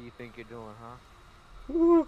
you think you're doing, huh?